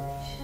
Shh.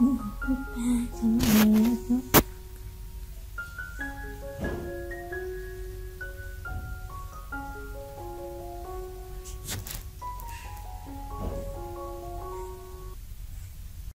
嗯，小妹妹，